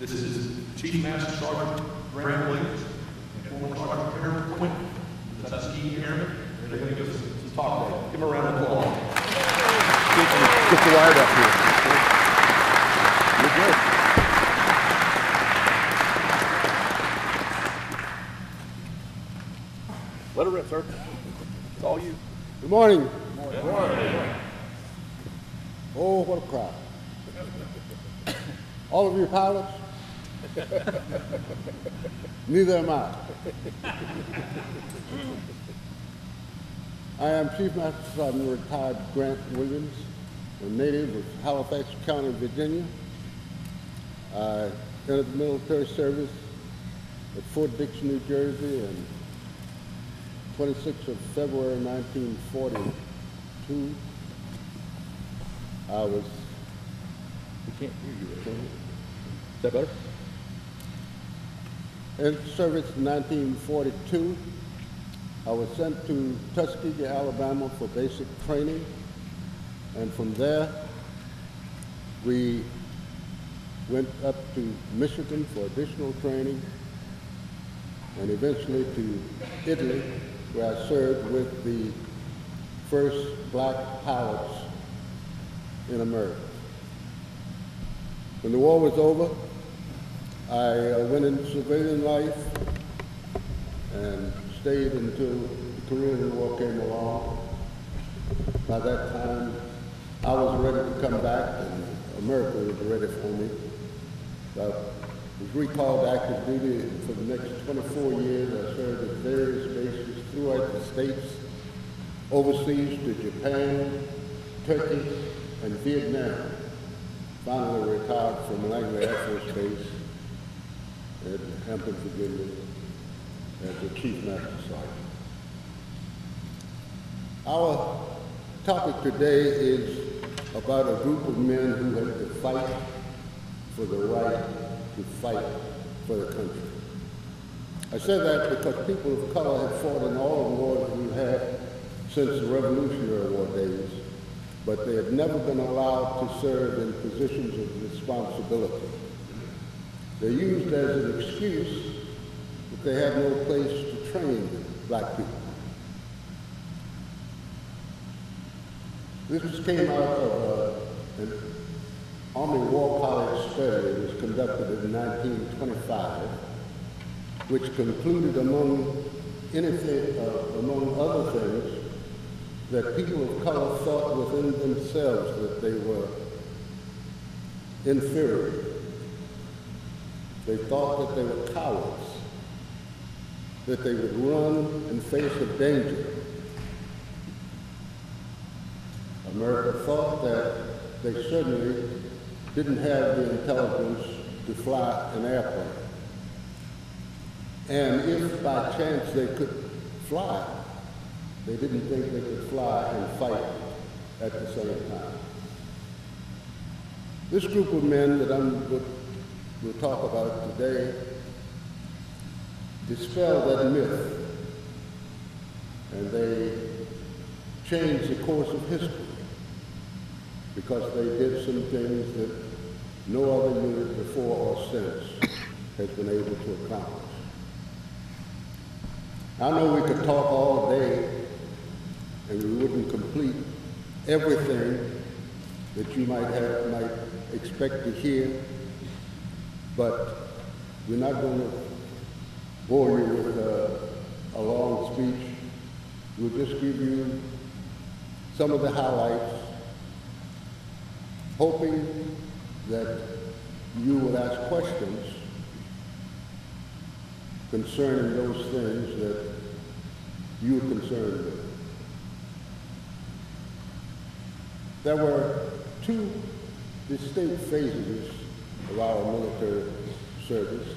This is Chief Master Sergeant Grant Williams and former Sergeant Harold Quinn, the Tuskegee Airmen. They're going to give us some talk today. Give them a round of applause. Get the wire up here. You're good. Let it rip, sir. It's all you. Good morning. Good morning. Oh, what a crowd. All of your pilots? Neither am I. I am Chief Master Sergeant retired Grant Williams, a native of Halifax County, Virginia. I entered the military service at Fort Dix, New Jersey, and 26th of February 1942. I was, We can't hear you. Is that better? In service in 1942. I was sent to Tuskegee, Alabama for basic training. And from there, we went up to Michigan for additional training and eventually to Italy, where I served with the first black pilots in America. When the war was over, I uh, went into civilian life and stayed until the Korean War came along. By that time, I was ready to come back, and America was ready for me. So I was recalled to active duty and for the next 24 years. I served at various bases throughout the states, overseas to Japan, Turkey, and Vietnam. Finally retired from Langley Air Force Base at Hampton, Virginia, as the Chief Master Sergeant. Our topic today is about a group of men who had to fight for the right to fight for the country. I say that because people of color have fought in all the wars we've had since the Revolutionary War days, but they have never been allowed to serve in positions of responsibility. They're used as an excuse that they have no place to train black people. This came out of uh, an Army War College study that was conducted in 1925, which concluded among anything, uh, among other things, that people of color thought within themselves that they were inferior. They thought that they were cowards, that they would run in face of danger. America thought that they certainly didn't have the intelligence to fly an airplane. And if by chance they could fly, they didn't think they could fly and fight at the same time. This group of men that I'm, we'll talk about today dispel that myth, and they change the course of history because they did some things that no other unit before or since has been able to accomplish. I know we could talk all day and we wouldn't complete everything that you might have, might expect to hear, but we're not going to bore you with uh, a long speech. We'll just give you some of the highlights, hoping that you will ask questions concerning those things that you're concerned with. There were two distinct phases of our military service,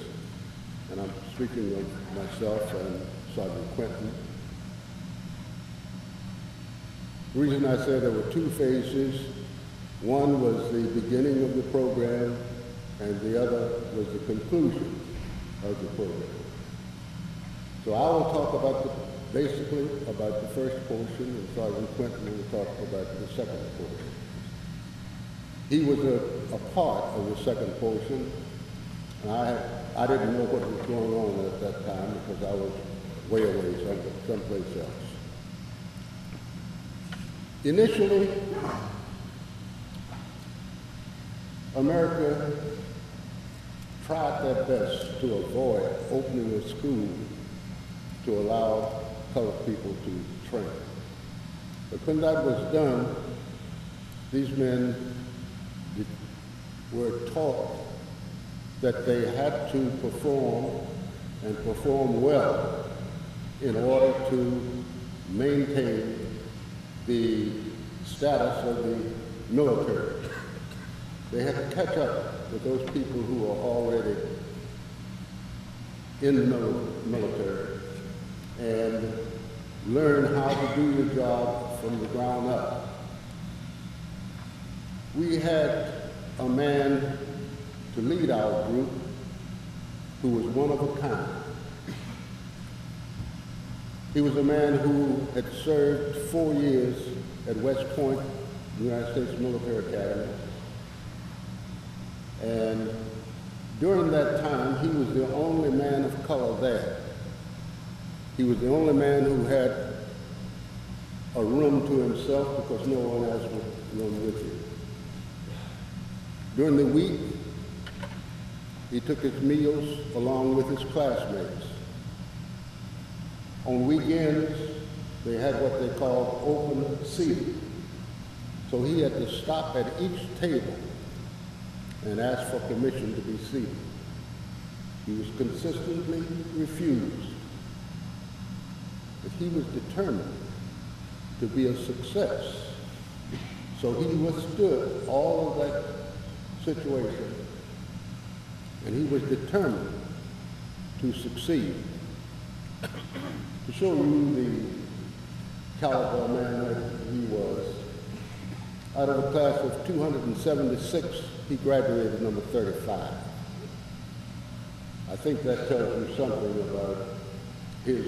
and I'm speaking of myself and Sergeant Quinton. The reason I say there were two phases, one was the beginning of the program, and the other was the conclusion of the program. So I will talk about the, basically about the first portion, and Sergeant Quinton will talk about the second portion. He was a, a part of the second portion. And I, had- I didn't know what was going on at that time because I was way away some, someplace else. Initially, America tried their best to avoid opening a school to allow colored people to train. But when that was done, these men were taught that they had to perform and perform well in order to maintain the status of the military. They had to catch up with those people who are already in the military and learn how to do the job from the ground up. We had a man to lead our group who was one of a kind. He was a man who had served four years at West Point, United States Military Academy. And during that time, he was the only man of color there. He was the only man who had a room to himself because no one else was room with him. During the week, he took his meals along with his classmates. On weekends, they had what they called open seating. So he had to stop at each table and ask for permission to be seated. He was consistently refused. But he was determined to be a success. So he withstood all of that situation, and he was determined to succeed. To show you the caliber man that he was, out of a class of 276, he graduated number 35. I think that tells you something about his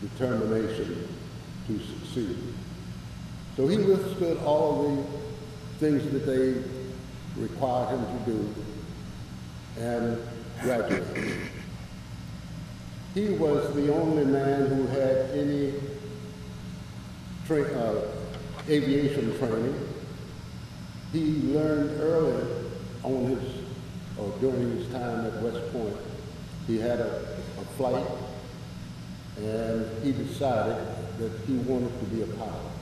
determination to succeed. So he withstood all the things that they required him to do and graduated. He was the only man who had any tra- uh, aviation training. He learned early on his, or during his time at West Point, he had a, a flight and he decided that he wanted to be a pilot.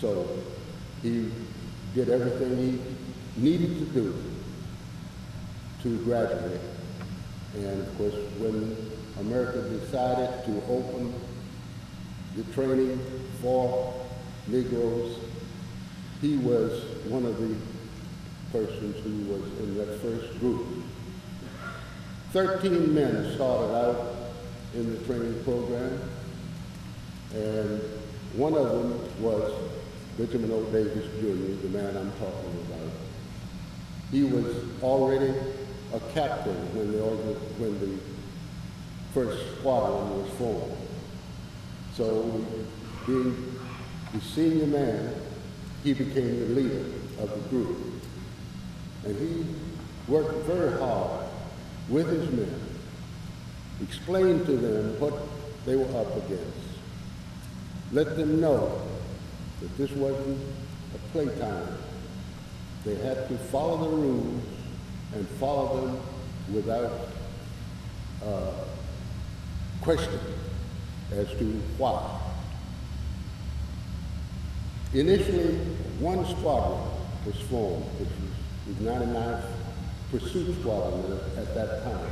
So he did everything he needed to do to graduate. And of course, when America decided to open the training for Negroes, he was one of the persons who was in that first group. Thirteen men started out in the training program, and one of them was Benjamin O. Davis Jr., the man I'm talking about. He was already a captain when the, when the first squadron was formed. So, being the senior man, he became the leader of the group. And he worked very hard with his men, explained to them what they were up against, let them know that this wasn't a playtime. They had to follow the rules and follow them without uh, question as to why. Initially, one squadron was formed, which was the 99th Pursuit Squadron at, at that time.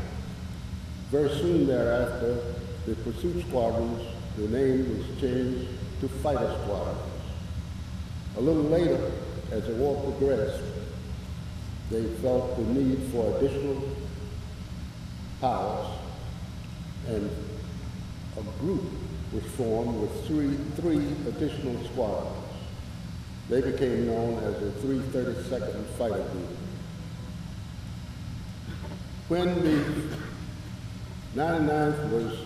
Very soon thereafter, the pursuit squadrons, the name was changed to fighter squadrons. A little later, as the war progressed, they felt the need for additional powers, and a group was formed with three, three additional squadrons. They became known as the 332nd Fighter Group. When the 99th was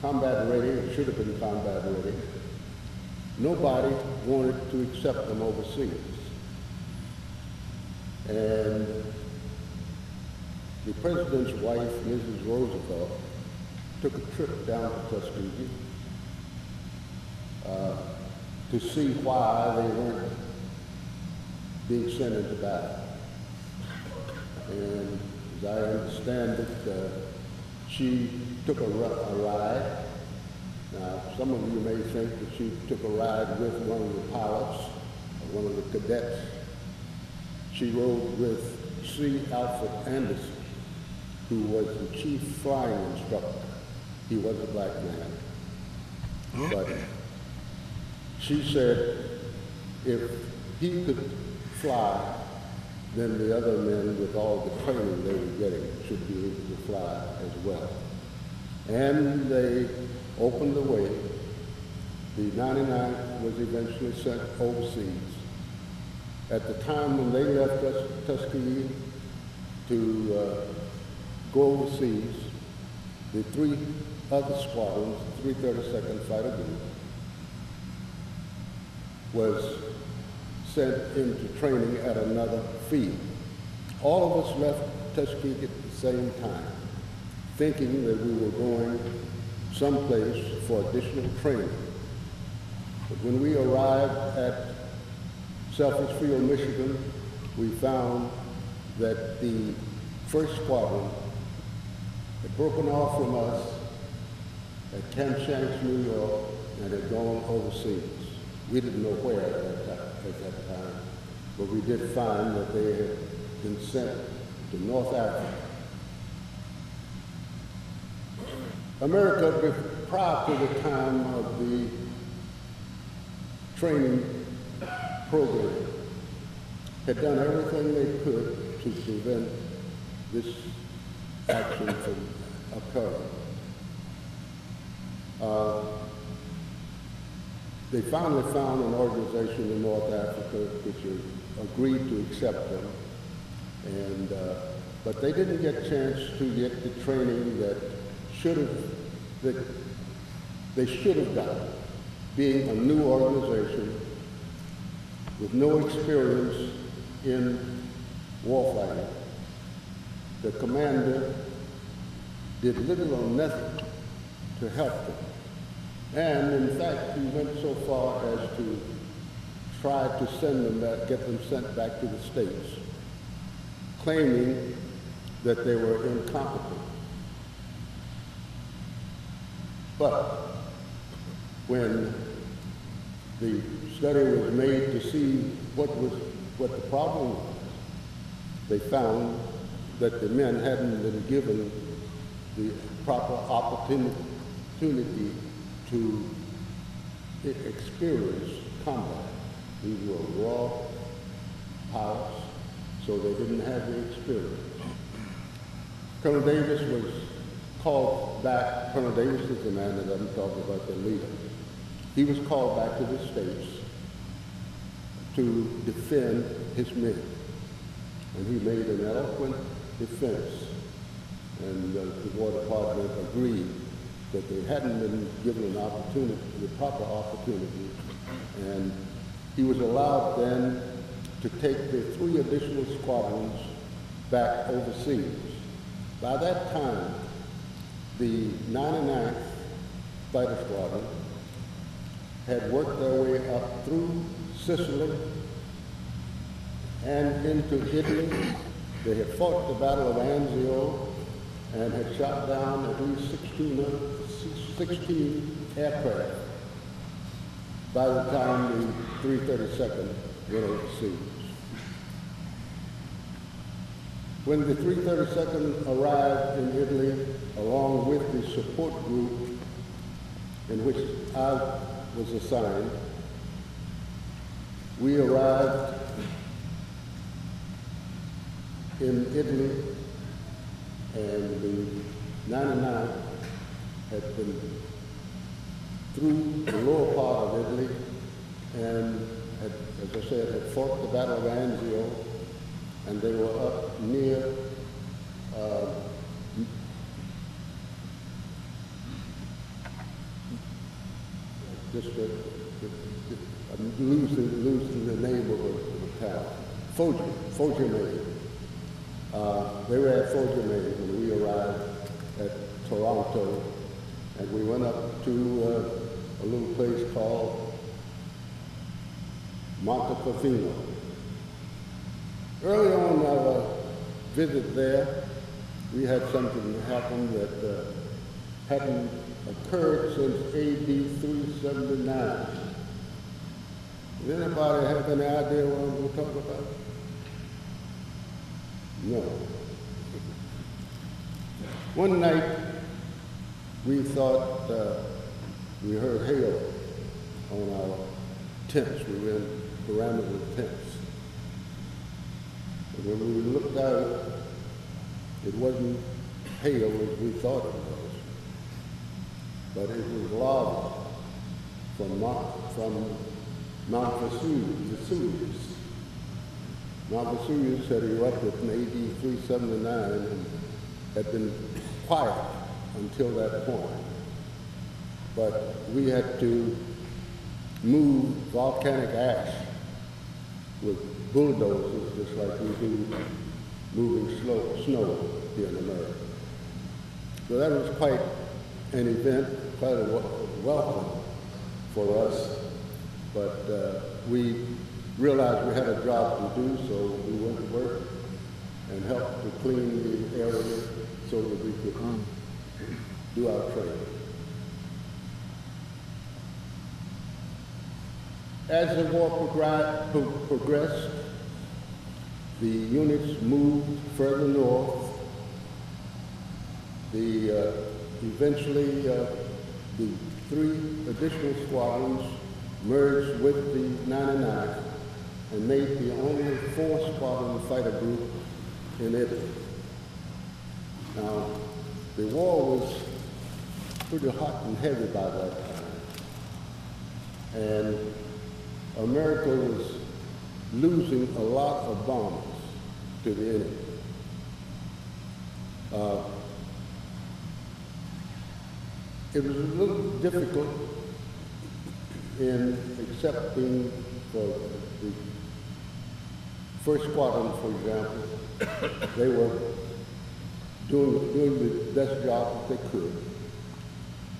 combat ready, it should have been combat ready, nobody wanted to accept them overseas. And the president's wife, Mrs. Roosevelt, took a trip down to Tuskegee uh, to see why they weren't being sent into battle. And as I understand it, uh, she took a, a ride. Now, some of you may think that she took a ride with one of the pilots, one of the cadets. She rode with C. Alfred Anderson, who was the chief flying instructor. He was a black man. But she said if he could fly, then the other men, with all the training they were getting, should be able to fly as well. And they opened the way. The 99th was eventually sent overseas. At the time when they left us, Tuskegee to uh, go overseas, the three other squadrons, 332nd Fighter Group, was sent into training at another field. All of us left Tuskegee at the same time, thinking that we were going someplace for additional training. But when we arrived at Selfridge Field, Michigan, we found that the first squadron had broken off from us at Camp Shanks, New York, and had gone overseas. We didn't know where at that time, at that time, but we did find that they had been sent to North Africa. America, prior to the time of the training program, had done everything they could to prevent this action from occurring. Uh, they finally found an organization in North Africa which agreed to accept them, and uh, but they didn't get a chance to get the training that should have that they should have gotten, being a new organization with no experience in warfighting. The commander did little or nothing to help them. And in fact, he went so far as to try to send them back, get them sent back to the States, claiming that they were incompetent. But when the study was made to see what was what the problem was, they found that the men hadn't been given the proper opportunity to experience combat. These were raw pilots, so they didn't have the experience. Colonel Davis was called back, Colonel Davis is the man that I'm talking about, the leader. He was called back to the States to defend his men. And he made an eloquent defense. And uh, the War Department agreed that they hadn't been given an opportunity, the proper opportunity. And he was allowed then to take the three additional squadrons back overseas. By that time, the 99th Fighter Squadron had worked their way up through Sicily and into Italy. They had fought the Battle of Anzio and had shot down at least 16, uh, 16 aircraft by the time the 332nd went overseas. When the 332nd arrived in Italy, along with the support group in which I was assigned, we arrived in Italy, and the 99 had been through the lower part of Italy, and had, as I said, had fought the Battle of Anzio, and they were up near uh, just the, the, I'm losing, losing the name of the town. Foggia, Foggia, Maine. Uh, they were at Fort Germain when we arrived at Taranto, and we went up to uh, a little place called Montecorvino. Early on our visit there, we had something happen that uh, hadn't occurred since AD 379. Does anybody have any idea what I'm going to talk about? No. One night, we thought uh, we heard hail on our tents. We were in pyramidal tents. And when we looked out, it wasn't hail as we thought it was, but it was lava from Mount, from Mount Vesuvius. Vesuvius. Mount Vesuvius had erupted in AD 379 and had been quiet until that point. But we had to move volcanic ash with bulldozers, just like we do moving slow, snow here in America. So that was quite an event, quite a welcome for us. But uh, we realized we had a job to do, so we went to work and helped to clean the area so that we could do our training. As the war progressed, the units moved further north. The, uh, eventually, uh, the three additional squadrons merged with the 99th and made the only four squadron fighter group in Italy. Now, the war was pretty hot and heavy by that time. And America was losing a lot of bombers to the enemy. Uh, it was a little difficult in accepting for the first squadron, for example, they were doing, doing the best job that they could.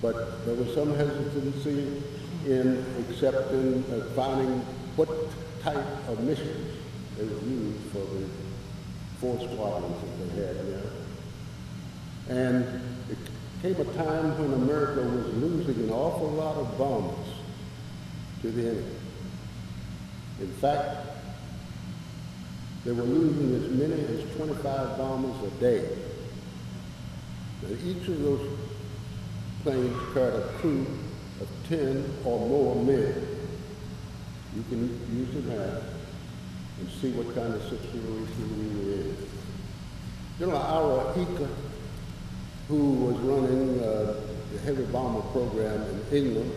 But there was some hesitancy in accepting, uh, finding what type of missions they would use for the four squadrons that they had. And it came a time when America was losing an awful lot of bombers to the enemy. In fact, they were losing as many as 25 bombers a day. Now, each of those planes carried a crew of 10 or more men. You can use the math and see what kind of situation we were in. Know, Ira Eaker, who was running uh, the heavy bomber program in England,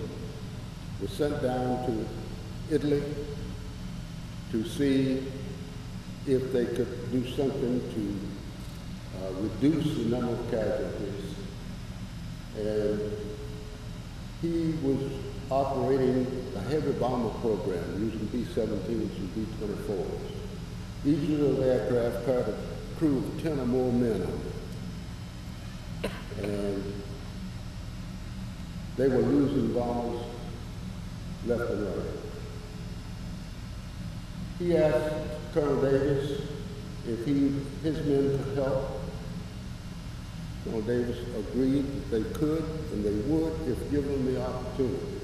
was sent down to Italy to see if they could do something to uh, reduce the number of casualties. And he was operating a heavy bomber program using B-17s and B-24s. Each of those aircraft carried a crew of 10 or more men on it. And they were losing bombers left and right. He asked Colonel Davis if he, his men could help. Colonel Davis agreed that they could and they would if given the opportunity.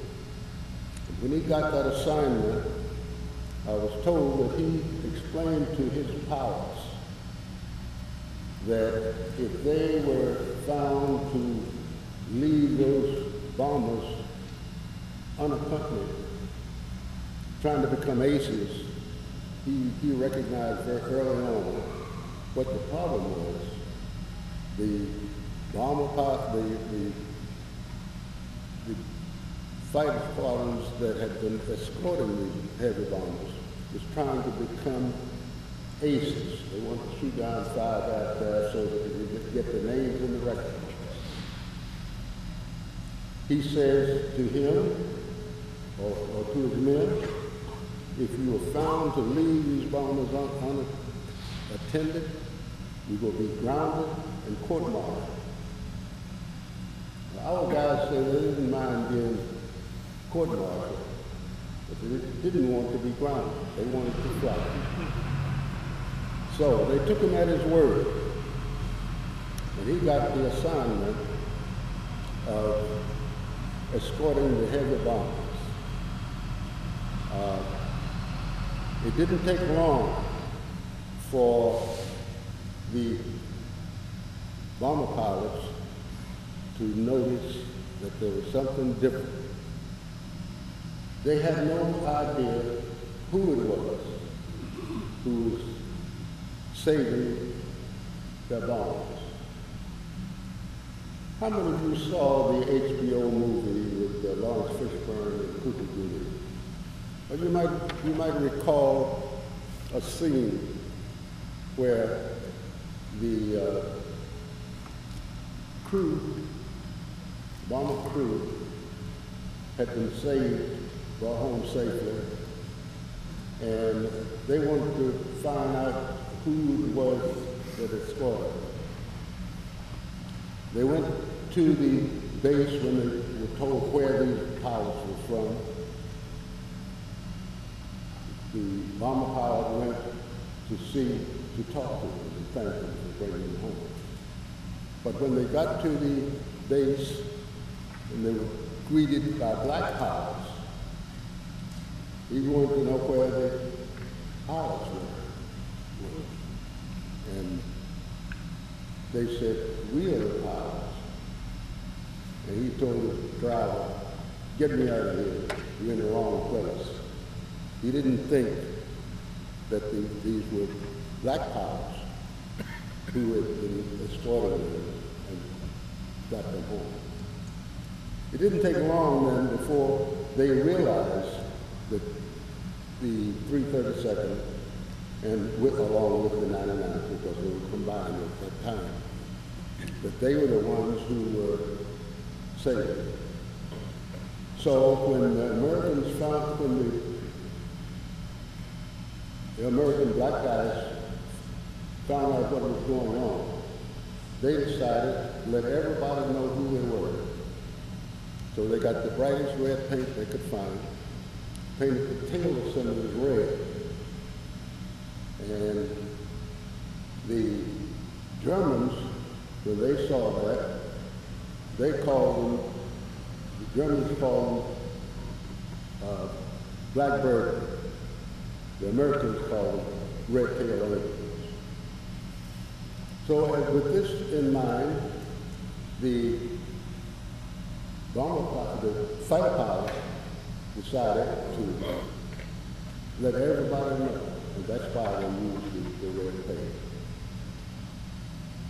When he got that assignment, I was told that he explained to his pilots that if they were found to leave those bombers unaccompanied, trying to become aces, he, he recognized very early on what the problem was. The bomber the, the fighter squadrons that had been escorting the heavy bombers was trying to become aces. They wanted to shoot down five aircraft so that they could get the names in the record. He says to him, or, or to his men, if you are found to leave these bombers un- unattended, we will be grounded and court-martialed. Our guys said they didn't mind being court-martialed, but they didn't want to be grounded. They wanted to fly. So they took him at his word, and he got the assignment of escorting the heavy bombers. Uh, it didn't take long for the bomber pilots to notice that there was something different. They had no idea who it was who was saving their bombers. How many of you saw the HBO movie with uh, Laurence Fishburne and Cooper? Well, you might, you might recall a scene where the uh, crew, bomber crew, had been saved, brought home safely, and they wanted to find out who it was that them. They went to the base when they were told where these pilots were from. The bomber pilot went to see, to talk to them and thank them for bringing them home. But when they got to the base and they were greeted by black pilots, he wanted to know where the pilots were. And they said, we are the pilots. And he told the driver, get me out of here. You're in the wrong place. He didn't think that the, these were black pilots who had been escorting them and got them home. It didn't take long then before they realized the 332nd and with, along with the 99th, because they were combined at that time, But they were the ones who were saved. So when the Americans found, when the, the American black guys found out what was going on, they decided to let everybody know who they were. So they got the brightest red paint they could find, painted the tail of assemblies red, and the Germans, when they saw that, they called them, the Germans called them uh, blackbird. The Americans called them red tail eagles. So uh, with this in mind, the bomber the fighter pilot decided to let everybody know, and that's why they used the, red.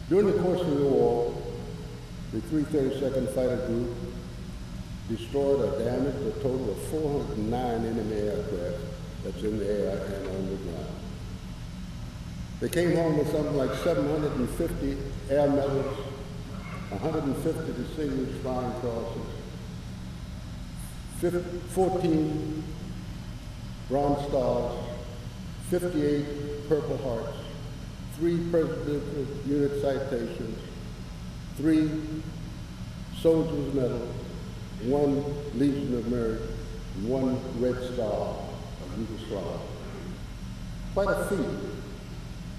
During the course of the war, the 332nd Fighter Group destroyed or damaged a total of 409 enemy aircraft that's in the air and on the ground. They came home with something like 750 air medals, 150 distinguished flying crosses, 50, 14 bronze stars, 58 purple hearts, three presidential unit citations, three soldiers medals, one Legion of Merit, one Red Star of Yugoslavia. Quite a feat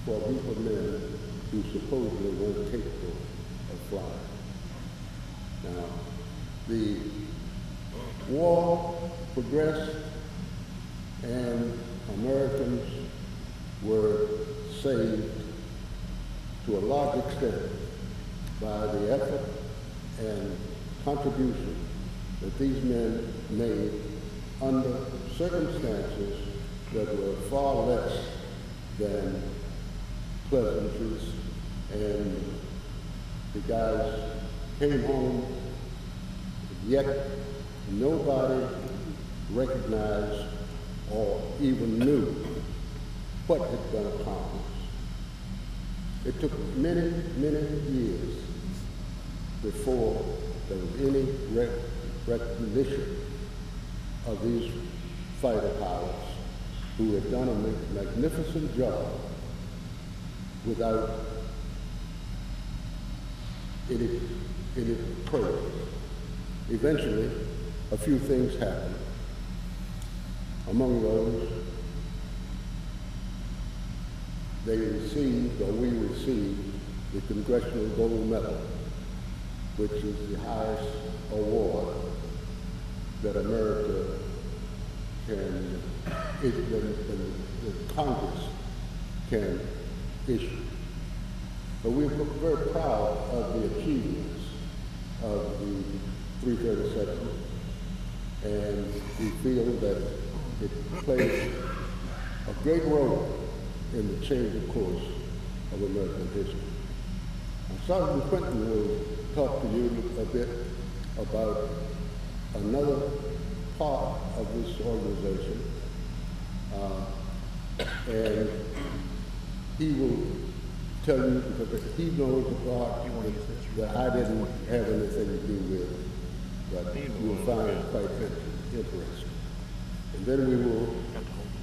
for a group of men who supposedly weren't capable of flying. Now, the war progressed and Americans were saved to a large extent by the effort and contribution that these men made under circumstances that were far less than pleasantries. And the guys came home, yet nobody recognized or even knew what had been accomplished. It took many, many years before there was any rec recognition of these fighter pilots who had done a magnificent job without it is praised. Eventually, a few things happened. Among those, they received, or we received, the Congressional Gold Medal, which is the highest award that America can, that, that Congress can issue. But we're very proud of the achievements of the 337, and we feel that it plays a great role in the change of course of American history. And Sergeant Quinton will talk to you a bit about another part of this organization, uh, and he will tell you, because he knows the part that I didn't have anything to do with, but you'll find it quite interesting. And then we will,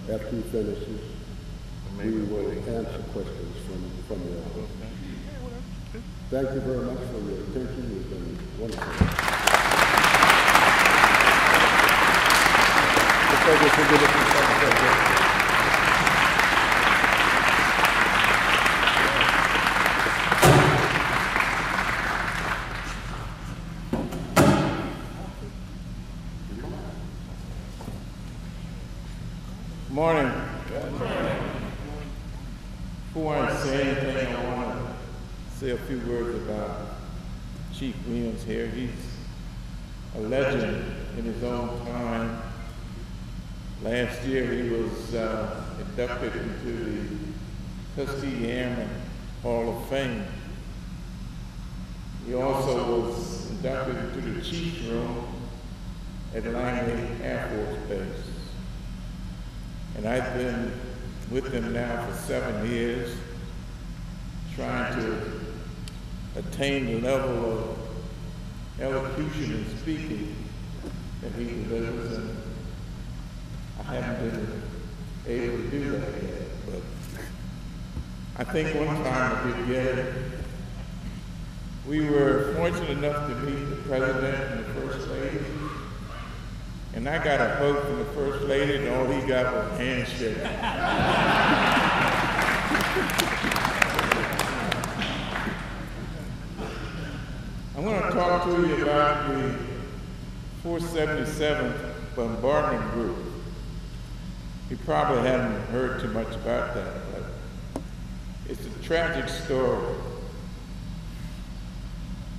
after he finishes, we will answer questions from, from the audience. Thank you very much for your attention, you've been wonderful. Before we forget it, Secretary. Morning. Before I say anything, I want to say a few words about Chief Williams here. He's a legend in his own time. Last year, he was uh, inducted into the Tuskegee Airmen Hall of Fame. He also was inducted into the Chief Room at Langley Air Force Base. And I've been with them now for seven years, trying to attain the level of elocution and speaking that he delivers, and I haven't been able to do that yet, but I think one time I did get it. We were fortunate enough to meet the president and the first lady, and I got a hug from the first lady, and all he got was a handshake. I'm going to talk to you about the 477th Bombardment Group. You probably haven't heard too much about that, it's a tragic story.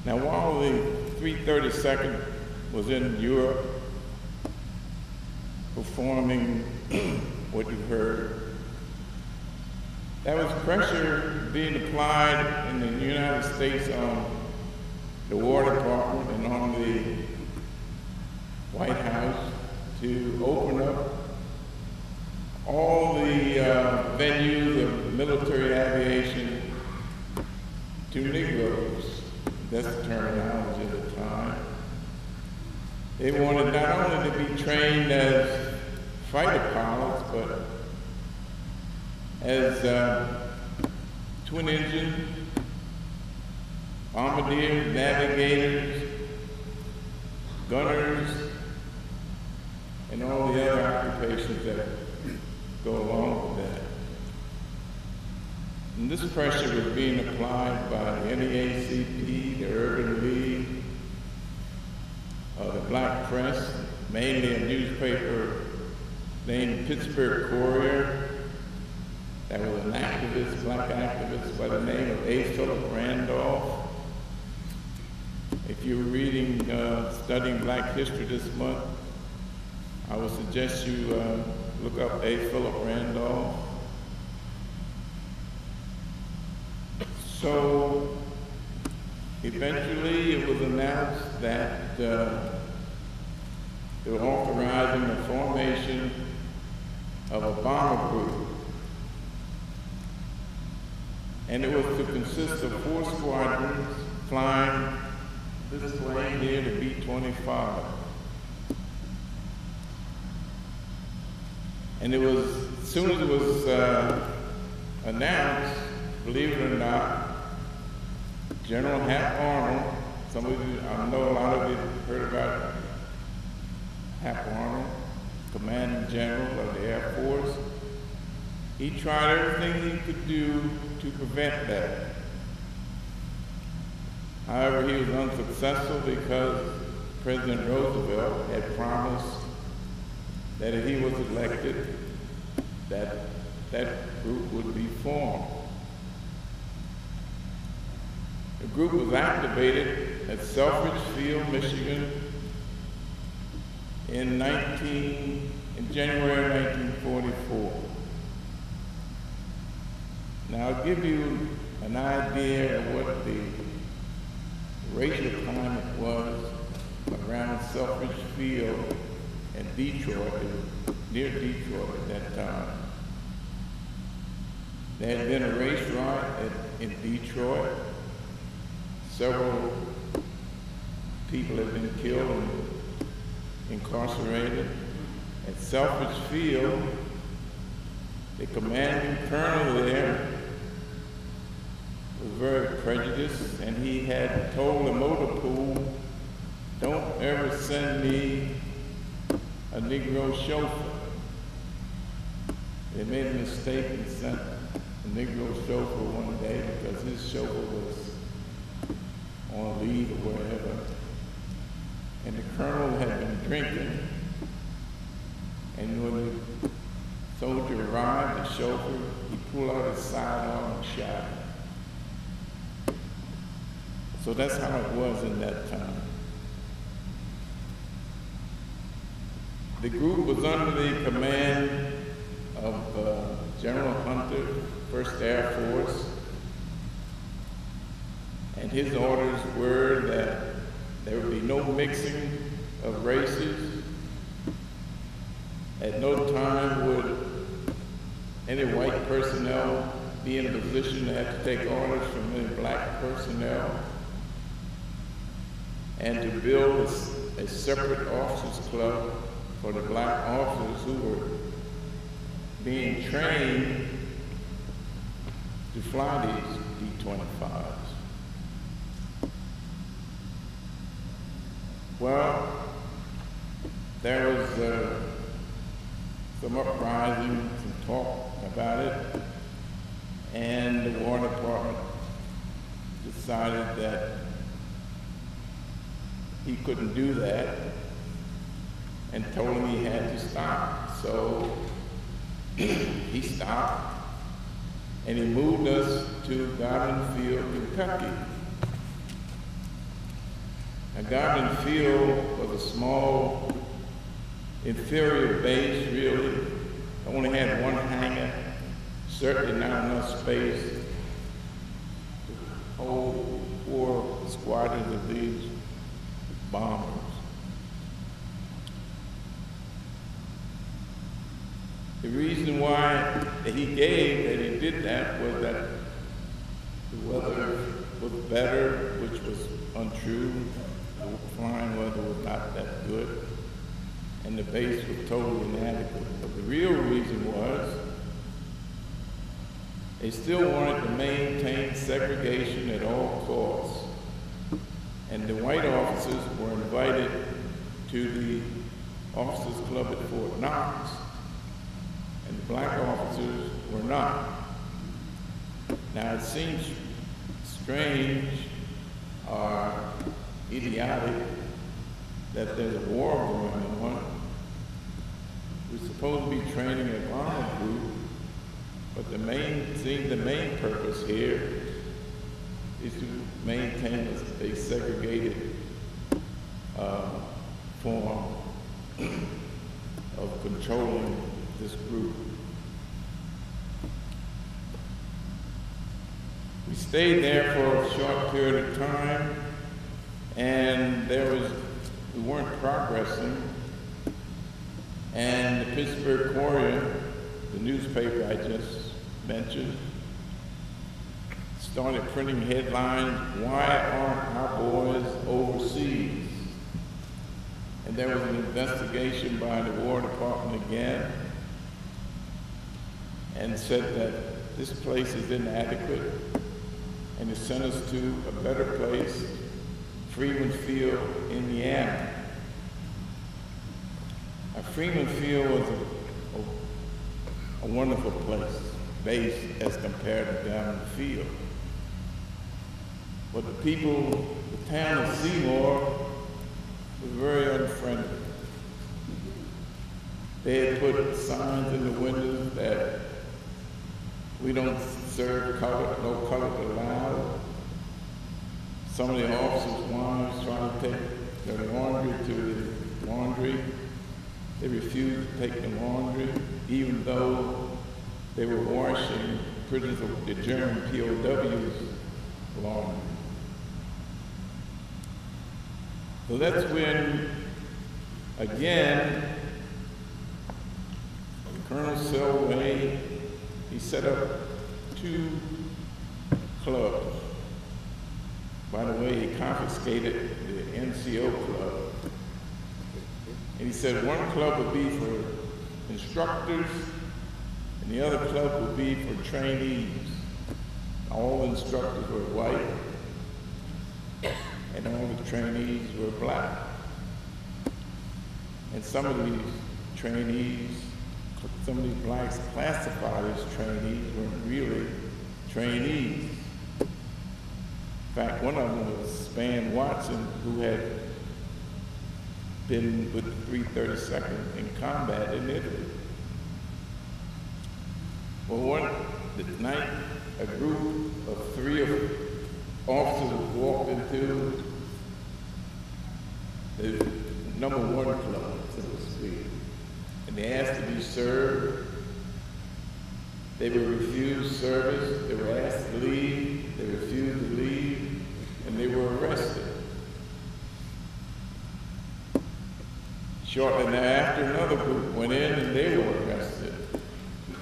Now, while the 332nd was in Europe, performing what you heard. That was pressure being applied in the United States on the War Department and on the White House to open up all the uh, venues of military aviation to Negroes. That's the terminology at the time. They wanted not only to be trained as fighter pilots, but as uh, twin engine, bombardier, navigators, gunners, and all the other occupations that go along with that. And this pressure was being applied by the NAACP, the Urban League, uh, the black press, mainly a newspaper named Pittsburgh Courier, that was an activist, black activist by the name of A. Philip Randolph. If you're reading, uh, studying black history this month, I would suggest you uh, look up A. Philip Randolph. So eventually it was announced that uh, they were authorizing the formation of a bomber group. And it was to consist of four squadrons flying this plane here, the B-25. And it was, as soon as it was uh, announced, believe it or not, General Hap Arnold, some of you, I know a lot of you heard about Hap Arnold, Commanding General of the Air Force. He tried everything he could do to prevent that. However, he was unsuccessful because President Roosevelt had promised that if he was elected, that that group would be formed. The group was activated at Selfridge Field, Michigan in 19, in January 1944. Now I'll give you an idea of what the racial climate was around Selfridge Field in Detroit, near Detroit at that time. There had been a race riot at- in Detroit. Several people have been killed and incarcerated. At Selfridge Field, the commanding colonel there was very prejudiced, and he had told the motor pool, don't ever send me a Negro chauffeur. They made a mistake and sent a Negro chauffeur one day because his chauffeur was on leave or wherever. And the colonel had been drinking. And when the soldier arrived, the chauffeur, he pulled out his sidearm and shot him. So that's how it was in that time. The group was under the command of uh, General Hunter, 1st Air Force, and his orders were that there would be no mixing of races. At no time would any white personnel be in a position to have to take orders from any black personnel and to build a separate officers club for the black officers who were being trained to fly these B-25s. Well, there was uh, some uprising, some talk about it, and the War Department decided that he couldn't do that and told him he had to stop. So he stopped and he moved us to Godman Field, Kentucky. Now, Godman Field was a small inferior base, really. I Only had one hangar, certainly not enough space to hold four squadrons of these bombers. The reason why he gave that he did that was that the weather was better, which was untrue. The flying weather was not that good, and the base was totally inadequate. But the real reason was they still wanted to maintain segregation at all costs. And the white officers were invited to the officers club at Fort Knox, and the black officers were not. Now, it seems strange or idiotic that there's a war going on. We're supposed to be training a bomber group, but the main, seems the main purpose here is to maintain a, a segregated uh, form of controlling this group. We stayed there for a short period of time, and there was, we weren't progressing. And the Pittsburgh Courier, the newspaper I just mentioned, started printing headlines, why aren't our boys overseas? And there was an investigation by the War Department again and said that this place is inadequate and it sent us to a better place, Freeman Field, Indiana. Now, Freeman Field was a, a, a wonderful place, base as compared to down in the field. But the people, the town of Seymour was very unfriendly. They had put signs in the windows that we don't serve color, no color allowed. Some of the officers' wives trying to take their laundry to the laundry. They refused to take the laundry, even though they were washing prisoners of the German POWs' laundry. So that's when, again, Colonel Selway, he set up two clubs. By the way, he confiscated the NCO club. And he said one club would be for instructors, and the other club would be for trainees. All instructors were white, and all the trainees were black. And some of these trainees, some of these blacks classified as trainees weren't really trainees. In fact, one of them was Spann Watson, who had been with the 332nd in combat in Italy. Well, one night, a group of three of officers walked into the number one club, so to speak, and they asked to be served. They were refused service. They were asked to leave. They refused to leave, and they were arrested. Shortly thereafter, another group went in and they were arrested.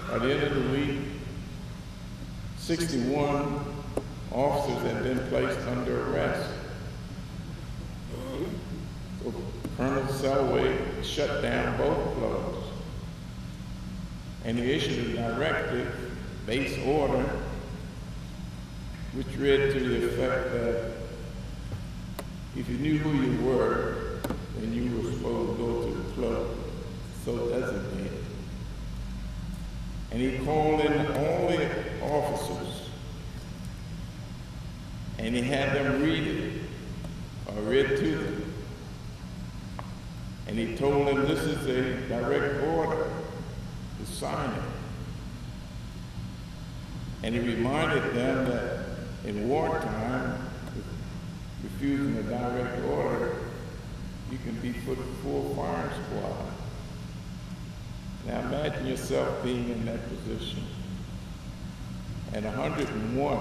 By the end of the week, 61 officers had been placed under arrest. So Colonel Selway shut down both clubs. And he issued a directive, base order, which read to the effect that if you knew who you were, then you were supposed to go to the club so designated. And he called in all the officers and he had them read it or read to them. And he told them this is a direct order to sign it. And he reminded them that in wartime, refusing a direct order, you can be put before firing squad. Now imagine yourself being in that position. And 101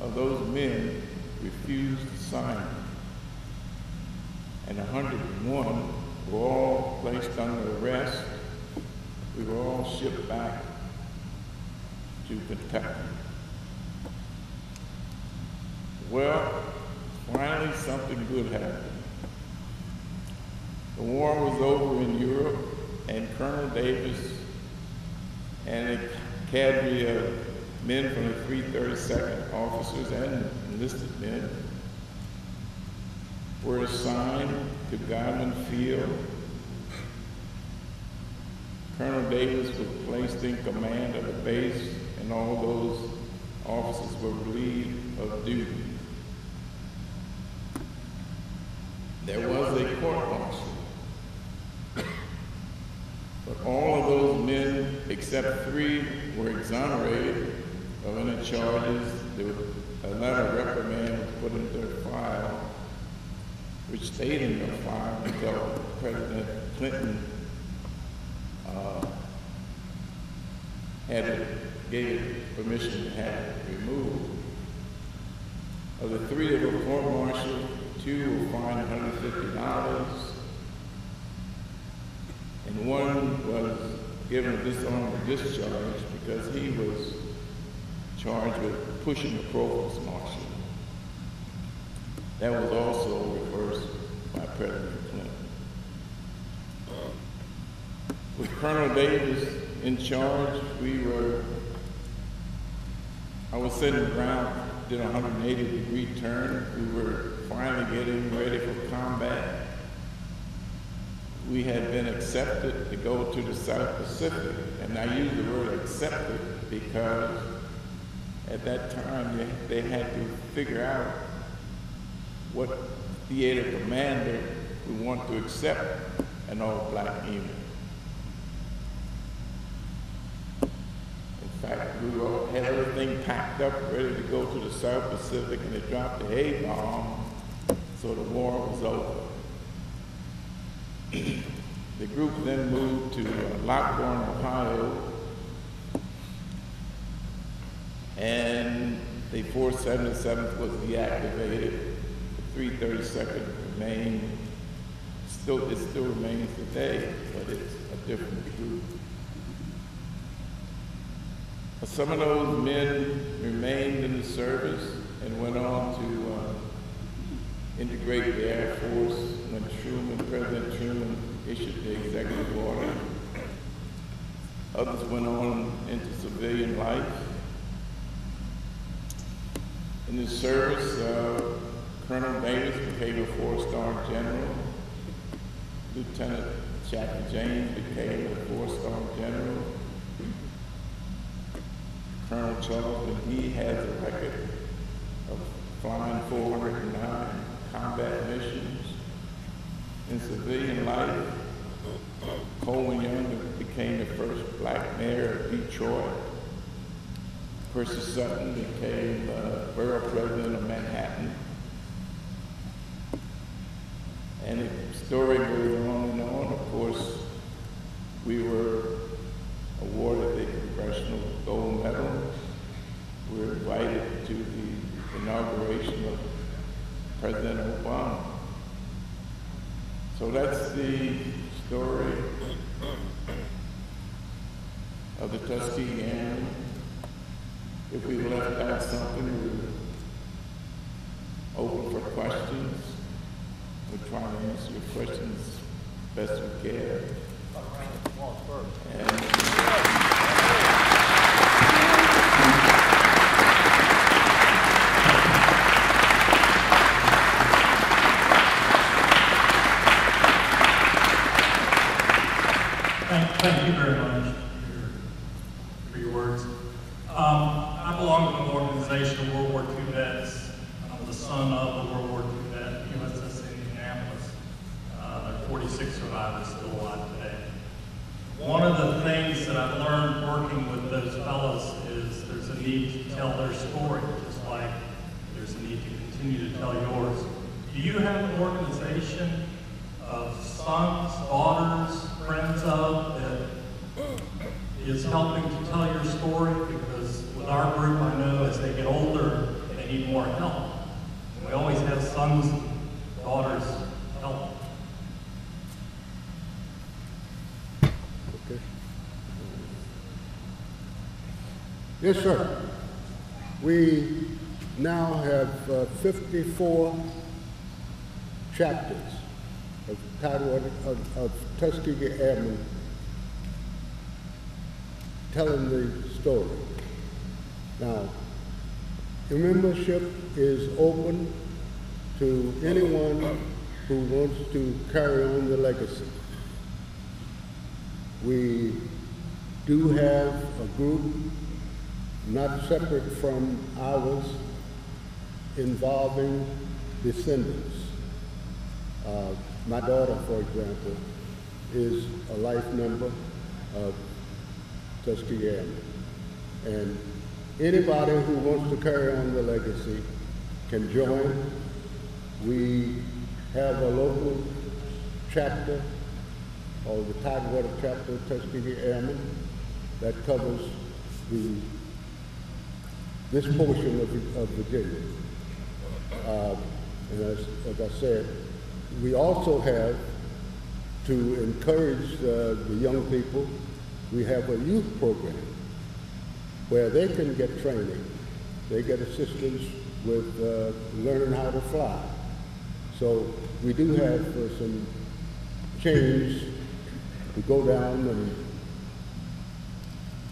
of those men refused to sign. And 101 were all placed under arrest. We were all shipped back to Kentucky. Well, finally something good happened. The war was over in Europe, and Colonel Davis and a cadre of men from the 332nd officers and enlisted men were assigned to Godman Field. Colonel Davis was placed in command of the base, and all those officers were relieved of duty. There was a court martial. But all of those men, except three, were exonerated of any charges. There was a letter reprimand was put into their file, which stayed in their file until President Clinton uh, had it, gave permission to have it removed. Of the three that were court-martialed, two were fined $150, and one was given a dishonorable discharge because he was charged with pushing the provost marshal. That was also reversed by President Clinton. With Colonel Davis in charge, we were I was sitting around, did a 180 degree turn. We were finally getting ready for combat. We had been accepted to go to the South Pacific, and I use the word accepted because at that time they, they had to figure out what theater commander would want to accept an all-black unit. In fact, we all had everything packed up, ready to go to the South Pacific, and they dropped the A-bomb, so the war was over. the group then moved to uh, Lockbourne, Ohio, and the 477th was deactivated. The 332nd remained, still, it still remains today, but it's a different group. Some of those men remained in the service and went on to uh, integrate the Air Force when Truman, President Truman issued the executive order. Others went on into civilian life. In the service, uh, Colonel Davis became a four-star general. Lieutenant Chappie James became a four-star general. Colonel Charles McGee has a record of flying 409 combat missions. In civilian life, Coleman Young became the first black mayor of Detroit. Percy Sutton became uh, borough president of Manhattan. And the story goes on and on. Of course, we were awarded the Congressional Gold Medal. We were invited to the inauguration of President Obama. So that's the story of the Tuskegee Airmen. If we left out something, we're open for questions. We're trying to answer your questions best we can. And Thank, thank you very much for your, for your words. Um, I belong to an organization of World War II vets. I'm the son of a World War II vet, USS Indianapolis. Uh, there are 46 survivors still alive today. One of the things that I've learned working with those fellows is there's a need to tell their story, just like there's a need to continue to tell yours. Do you have an organization of sons, daughters, friends of that is helping to tell your story? Because with our group, I know as they get older, they need more help. We always have sons, daughters help. Okay. Yes, sir. We now have uh, 54 chapters of of, of Tuskegee Airmen telling the story. Now, the membership is open to anyone who wants to carry on the legacy. We do have a group, not separate from ours, involving descendants. Uh, my daughter, for example, is a life member of Tuskegee Airmen. And anybody who wants to carry on the legacy can join. We have a local chapter or the Tidewater chapter of Tuskegee Airmen that covers the, this portion of, of Virginia. Uh, and as, as I said, we also have to encourage uh, the young people, we have a youth program where they can get training. They get assistance with uh, learning how to fly. So we do have uh, some change to go down and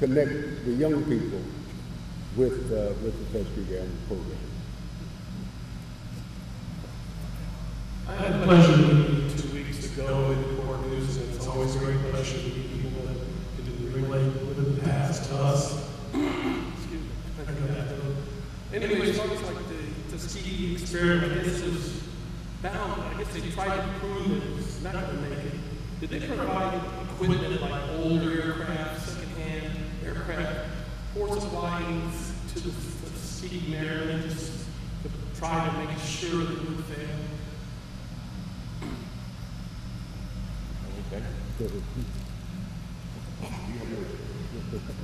connect the young people with, uh, with the Tuskegee program. I had the pleasure two weeks ago at Court News, and it's always a great pleasure to meet people that can relate with the past to us. To- Anyways, it's always like the Tuskegee experiment, it was bound, I guess they tried to prove that it's not gonna make it. Did they provide equipment like older aircraft, secondhand aircraft, port supplies to the Tuskegee Airmen just to try to make sure that it would fail? Okay.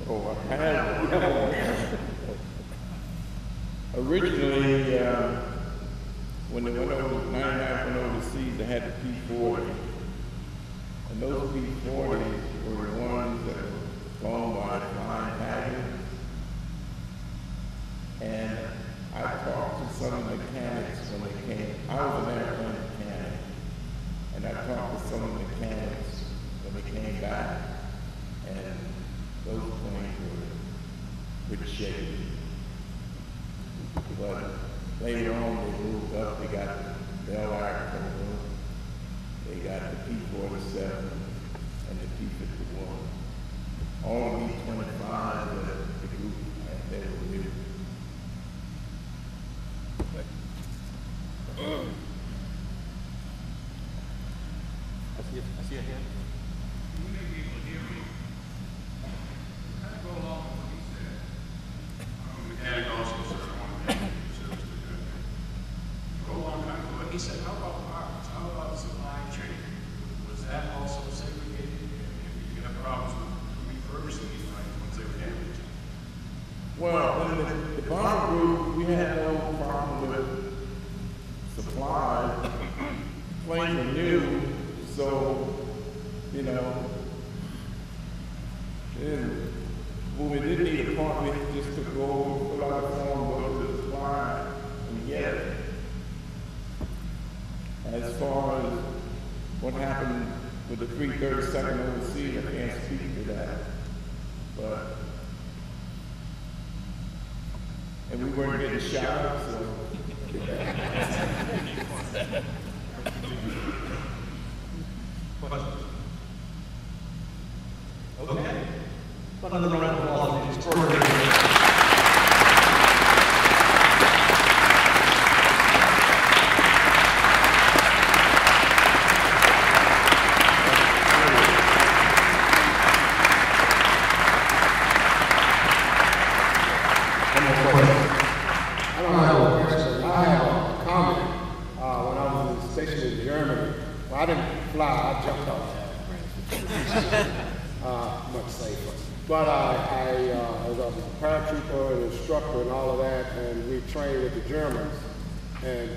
Oh, I had, originally,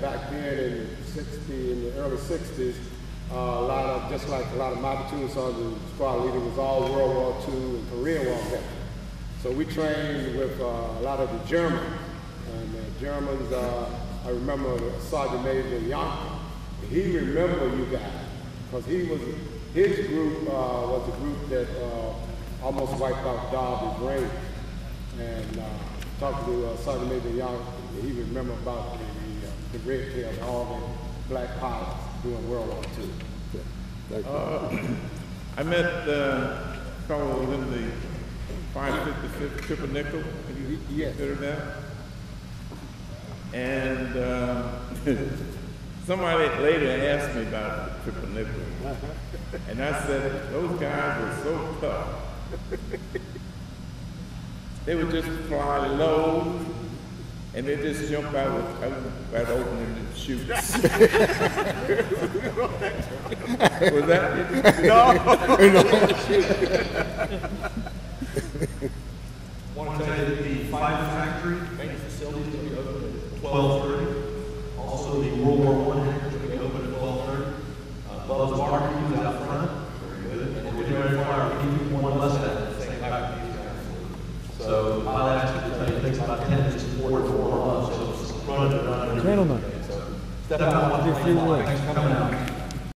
back then in 60, in the early 60s, uh, a lot of, just like a lot of my platoon sergeants and squad leader was all World War II and Korean War veterans. So we trained with uh, a lot of the Germans. And the Germans, uh, I remember Sergeant Major Young, he remembered you guys. Because he was, his group uh, was a group that uh, almost wiped out Darby's range. And uh, talking to uh, Sergeant Major Young, he remembered about the, the, the red tails, all the black pilots during World War II. Thank you. Uh, I met uh, fellow in the 555th Triple Nickel. Have you Yes. considered that? And uh, somebody later asked me about the Triple Nickel. And I said, those guys were so tough. They would just fly low and they just jump out with out, right open and shoot. Was that? Want to tell you that the Fighter Factory main facility is going to be open at twelve thirty. Also, the World War One hangar is going to be open at twelve thirty. Uh, Bubba's Barbecue is out front. Very good. And we're doing ready for our P one less than the same type of these guys. So I'll ask you to tell you, it takes about ten minutes to order for one